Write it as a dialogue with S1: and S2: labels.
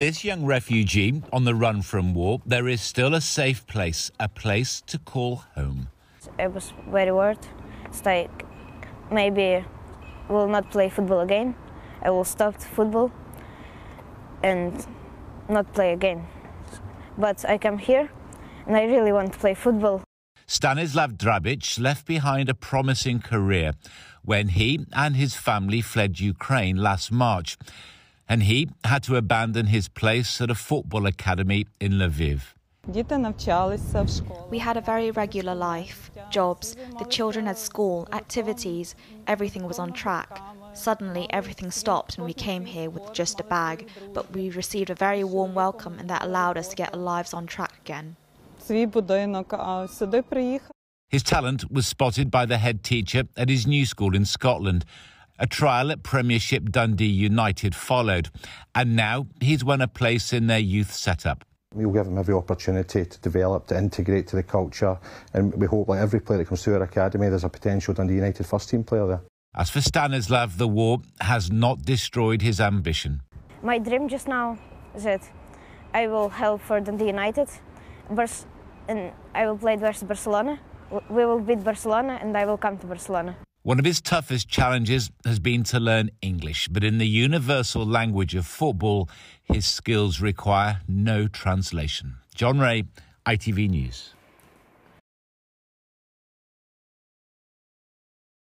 S1: This young refugee on the run from war, there is still a safe place, a place to call home.
S2: It was very worried. It's like maybe will not play football again. I will stop football and not play again. But I come here and I really want to play football.
S1: Stanislav Drabych left behind a promising career when he and his family fled Ukraine last March. And he had to abandon his place at a football academy in Lviv.
S3: We had a very regular life, jobs, the children had school, activities, everything was on track. Suddenly, everything stopped and we came here with just a bag, but we received a very warm welcome and that allowed us to get our lives on track again.
S1: His talent was spotted by the head teacher at his new school in Scotland. A trial at Premiership Dundee United followed, and now he's won a place in their youth setup.
S4: We'll give him every opportunity to develop, to integrate to the culture, and we hope, like every player that comes through our academy, there's a potential Dundee United first team player there.
S1: As for Stanislav, the war has not destroyed his ambition.
S2: My dream just now is that I will help for Dundee United, and I will play versus Barcelona. We will beat Barcelona, and I will come to Barcelona.
S1: One of his toughest challenges has been to learn English, but in the universal language of football, his skills require no translation. John Ray, ITV News.